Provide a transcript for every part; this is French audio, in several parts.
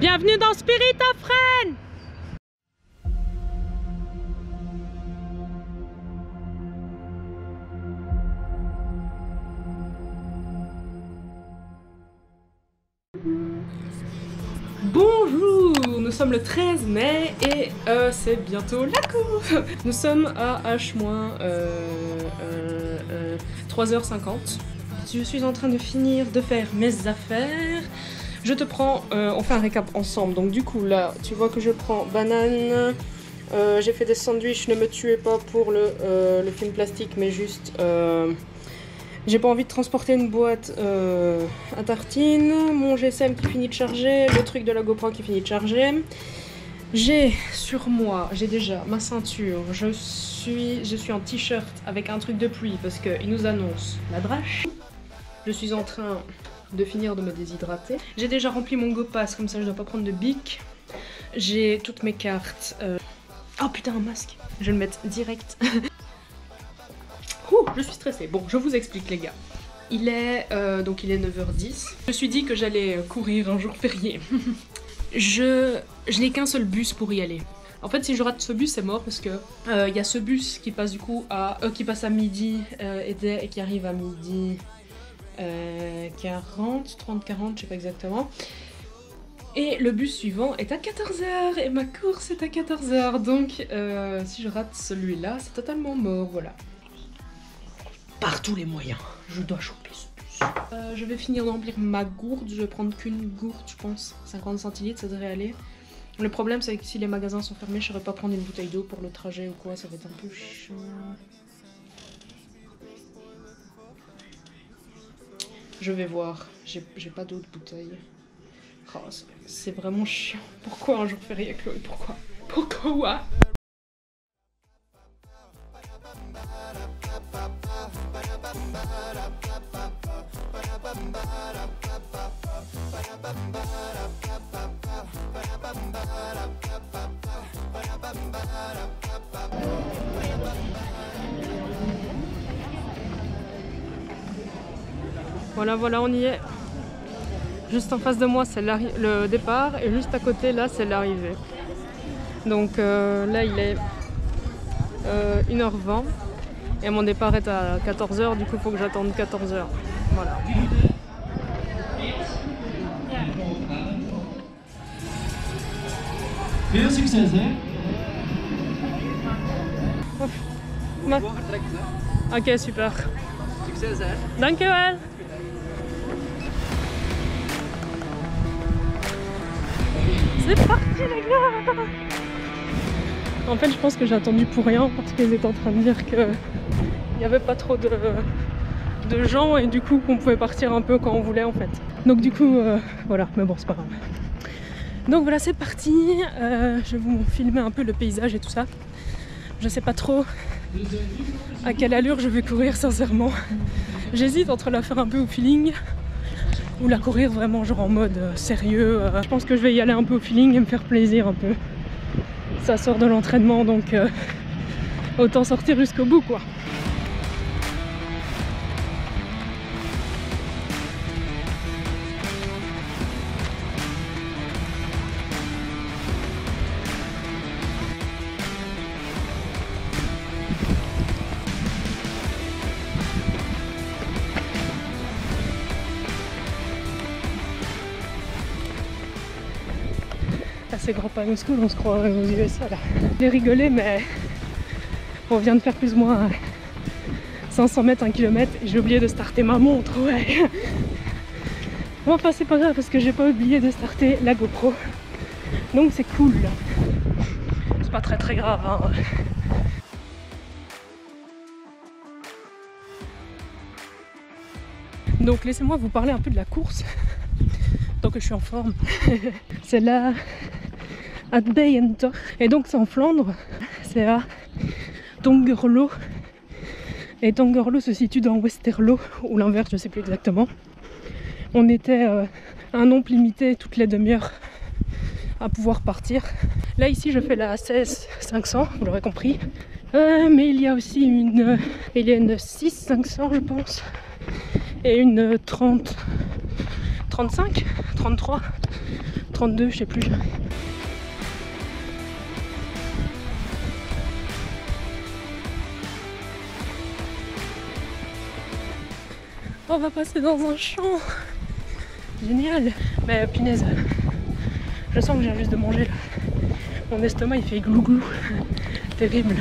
Bienvenue dans Spirit of Rennes Bonjour, nous sommes le 13 mai et euh, c'est bientôt la cour. Nous sommes à H- euh, euh, 3h50. Je suis en train de finir de faire mes affaires. Je te prends, euh, on fait un récap ensemble. Donc du coup là, tu vois que je prends banane. Euh, J'ai fait des sandwichs, ne me tuez pas pour le, euh, film plastique, mais juste... j'ai pas envie de transporter une boîte à tartines, mon GSM qui finit de charger, le truc de la GoPro qui finit de charger. J'ai sur moi, j'ai déjà ma ceinture, je suis, je suis en t-shirt avec un truc de pluie parce qu'il nous annonce la drache. Je suis en train de finir de me déshydrater. J'ai déjà rempli mon GoPass, comme ça je dois pas prendre de bic. J'ai toutes mes cartes. euh, Oh putain, un masque Je vais le mettre direct. Ouh, je suis stressée. Bon, je vous explique les gars. Il est euh, donc il est 9h10. Je me suis dit que j'allais courir un jour férié. je je n'ai qu'un seul bus pour y aller. En fait, si je rate ce bus, c'est mort parce que euh, il y a ce bus qui passe du coup à euh, qui passe à midi euh, et qui arrive à midi euh, 40, 30, 40, je sais pas exactement. Et le bus suivant est à 14h et ma course est à 14h. Donc euh, si je rate celui-là, c'est totalement mort, voilà. Par tous les moyens, je dois choper ce bus. Euh, je vais finir d'emplir ma gourde, je vais prendre qu'une gourde, je pense. 50 centilitres, ça devrait aller. Le problème, c'est que si les magasins sont fermés, je saurais pas prendre une bouteille d'eau pour le trajet ou quoi, ça va être un peu chiant. Je vais voir, j'ai pas d'autre bouteille. Oh, c'est- c'est vraiment chiant. Pourquoi un jour férié, Chloé? Pourquoi? Pourquoi Voilà, voilà, on y est. Juste en face de moi, c'est le départ et juste à côté, là, c'est l'arrivée. Donc euh, là, il est euh, 1h20 et mon départ est à 14h, du coup, il faut que j'attende 14h. Voilà. Veel succes hè. Ma- Ok, super. Succes hè. Dankjewel. C'est parti les gars En fait je pense que j'ai attendu pour rien parce qu'ils étaient en train de dire que il n'y avait pas trop de, de gens et du coup qu'on pouvait partir un peu quand on voulait en fait. Donc du coup euh, voilà, mais bon c'est pas grave. Donc voilà c'est parti, Euh, je vais vous filmer un peu le paysage et tout ça. Je sais pas trop à quelle allure je vais courir sincèrement. J'hésite entre la faire un peu au feeling ou la courir vraiment genre en mode euh, sérieux. euh. Je pense que je vais y aller un peu au feeling et me faire plaisir un peu. Ça sort de l'entraînement donc euh, autant sortir jusqu'au bout quoi. Ah, c'est Grand Panneau School, on se croirait aux USA là. J'ai rigolé, mais on vient de faire plus ou moins 500 mètres, 1 km j'ai oublié de starter ma montre, ouais. Bon, enfin, c'est pas grave parce que j'ai pas oublié de starter la GoPro. Donc c'est cool. C'est pas très très grave. Hein. Donc laissez-moi vous parler un peu de la course. Tant que je suis en forme. c'est là à Beyenter. Et donc c'est en Flandre. C'est à Tongerlo. Et Tongerlo se situe dans Westerlo, ou l'inverse, je sais plus exactement. On était euh, un nombre limité toutes les demi-heures à pouvoir partir. Là ici je fais la 16 500, vous l'aurez compris. Euh, mais il y a aussi une, il y a une 6 500 je pense et une 30, 35, 33, 32, je sais plus. On va passer dans un champ. Génial. Mais punaise, je sens que j'ai juste de manger là. Mon estomac il fait glou glou. Terrible.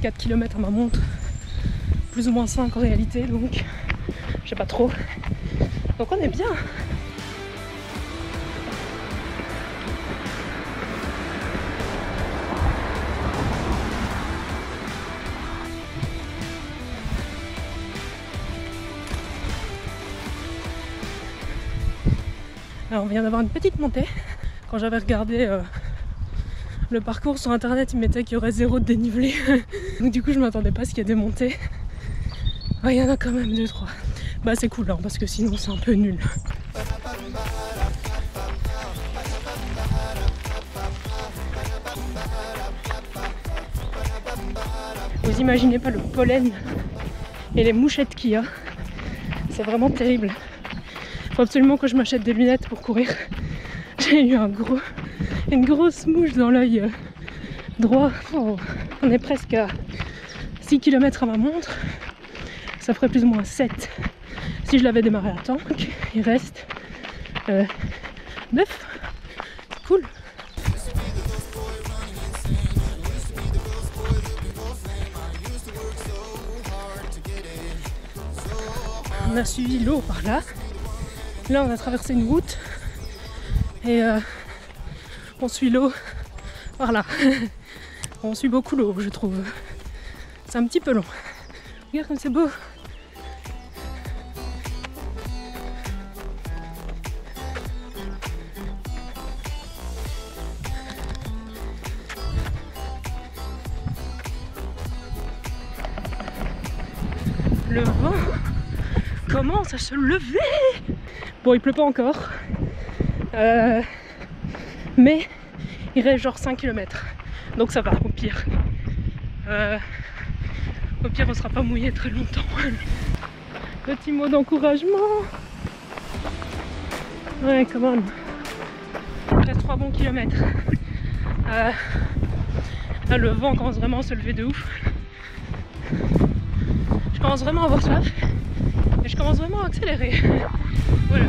4 km à ma montre, plus ou moins 5 en réalité, donc je sais pas trop. Donc on est bien. Alors on vient d'avoir une petite montée. Quand j'avais regardé euh, le parcours sur internet, il mettait qu'il y aurait zéro de dénivelé. Donc du coup, je m'attendais pas à ce qu'il y ait des montées. Il y en a quand même deux, trois. Bah c'est cool, hein, parce que sinon c'est un peu nul. Vous imaginez pas le pollen et les mouchettes qu'il y a. C'est vraiment terrible. Faut absolument que je m'achète des lunettes pour courir. J'ai eu une grosse mouche dans l'œil droit. On est presque à 6 km à ma montre. Ça ferait plus ou moins 7 si je l'avais démarré à temps. Il reste euh, 9. Cool. On a suivi l'eau par là. Là, on a traversé une route et euh, on suit l'eau par là. on suit beaucoup l'eau, je trouve. C'est un petit peu long. Regarde comme c'est beau. Le vent commence à se lever. Bon, il pleut pas encore. Euh, mais il reste genre 5 km. Donc ça va, au pire. Euh, au pire, on sera pas mouillé très longtemps. Petit mot d'encouragement. Ouais, comment Il reste 3 bons kilomètres. Euh, là, le vent commence vraiment à se lever de ouf. Je commence vraiment à avoir soif. Et je commence vraiment à accélérer. Voilà.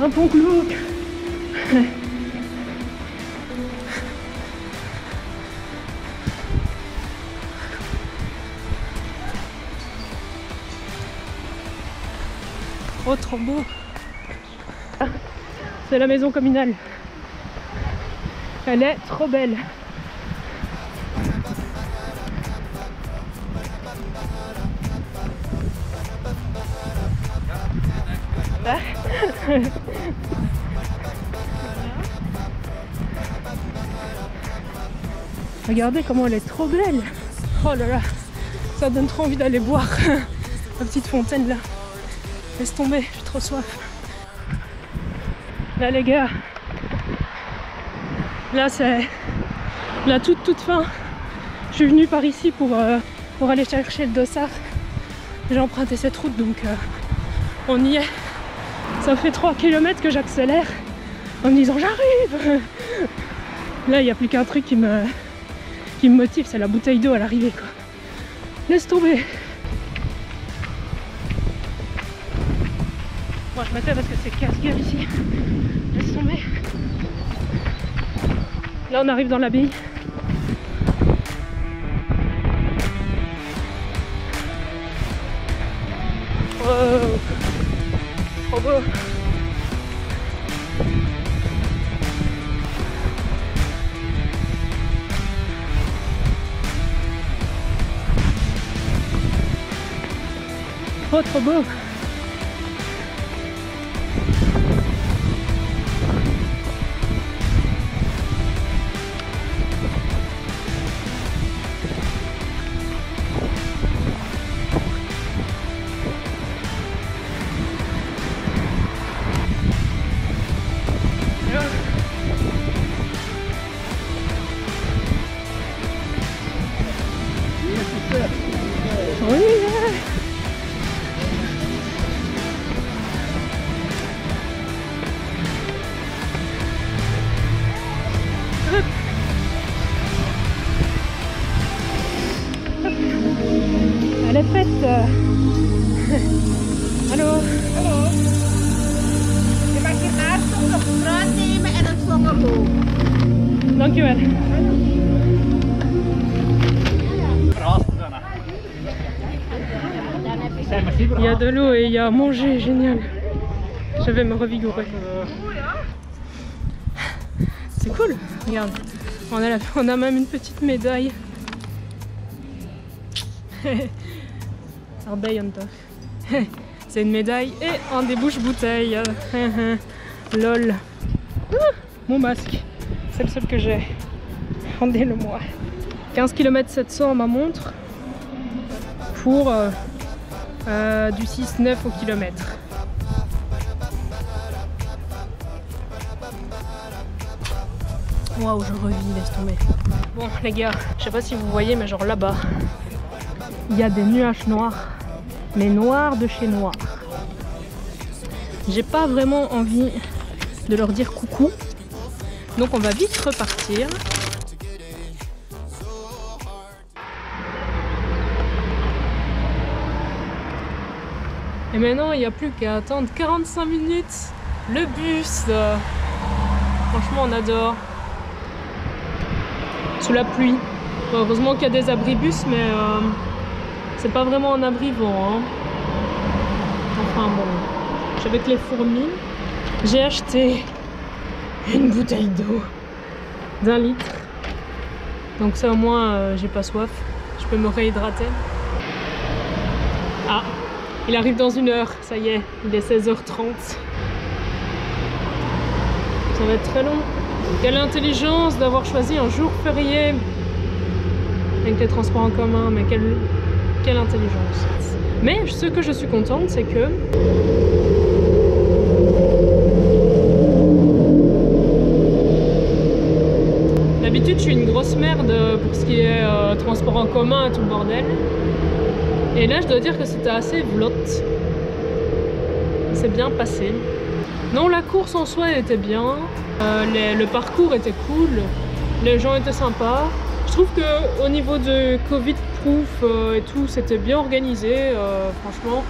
Un pont glauque Oh trop beau. C'est la maison communale. Elle est trop belle Regardez comment elle est trop belle. Oh là là Ça donne trop envie d'aller boire La petite fontaine là. Laisse tomber, j'ai trop soif. Là les gars. Là c'est la toute toute fin. Je suis venue par ici pour, euh, pour aller chercher le dossard. J'ai emprunté cette route donc euh, on y est ça fait 3 km que j'accélère en me disant j'arrive Là il n'y a plus qu'un truc qui me, qui me motive, c'est la bouteille d'eau à l'arrivée quoi. Laisse tomber Moi je m'attends parce que c'est casse-gueule ici. Laisse tomber. Là on arrive dans l'abbaye. Wow. Trop beau de l'eau et il y a à manger, génial. Je vais me revigorer. C'est cool, regarde. On a, la- on a même une petite médaille. Arbeid on top. C'est une médaille et un débouche-bouteille. Lol. Ah, Mon masque. C'est le seul que j'ai. Rendez-le moi. 15 km 700 à ma montre pour euh, du 6-9 au kilomètre. Waouh, je revis, laisse tomber. Bon, les gars, je sais pas si vous voyez, mais genre là-bas, il y a des nuages noirs, mais noirs de chez noir. J'ai pas vraiment envie de leur dire coucou, donc on va vite repartir. Et maintenant, il n'y a plus qu'à attendre 45 minutes le bus. Franchement, on adore. Sous la pluie. Heureusement qu'il y a des abribus, mais euh, c'est pas vraiment un abri vent. hein. Enfin bon, suis avec les fourmis. J'ai acheté une bouteille d'eau d'un litre. Donc ça au moins, euh, j'ai pas soif. Je peux me réhydrater. Il arrive dans une heure, ça y est, il est 16h30. Ça va être très long. Quelle intelligence d'avoir choisi un jour férié avec les transports en commun, mais quelle, quelle intelligence. Mais ce que je suis contente, c'est que D'habitude, je suis une grosse merde pour ce qui est euh, transport en commun et tout le bordel. Et là, je dois dire que c'était assez vlotte. C'est bien passé. Non, la course en soi, était bien. Euh, le parcours était cool. Les gens étaient sympas. Je trouve que au niveau de Covid proof euh, et tout, c'était bien organisé. euh, franchement,